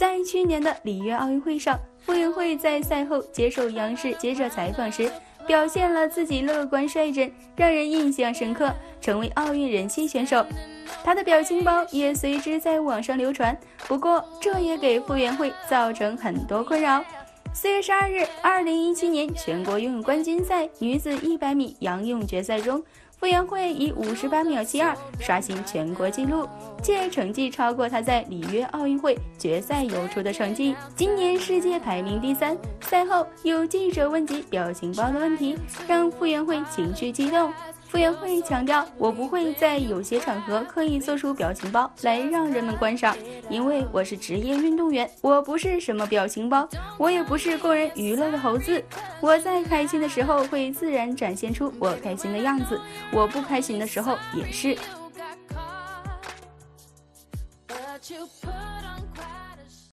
在去年的里约奥运会上，傅园慧在赛后接受央视记者采访时，表现了自己乐观率真，让人印象深刻，成为奥运人气选手。她的表情包也随之在网上流传，不过这也给傅园慧造成很多困扰。四月十二日，二零一七年全国游泳冠军赛女子一百米仰泳决赛中。傅园慧以五十八秒七二刷新全国纪录，且成绩超过她在里约奥运会决赛游出的成绩。今年世界排名第三。赛后有记者问及表情包的问题，让傅园慧情绪激动。傅园慧强调：“我不会在有些场合刻意做出表情包来让人们观赏，因为我是职业运动员，我不是什么表情包，我也不是供人娱乐的猴子。我在开心的时候会自然展现出我开心的样子，我不开心的时候也是。”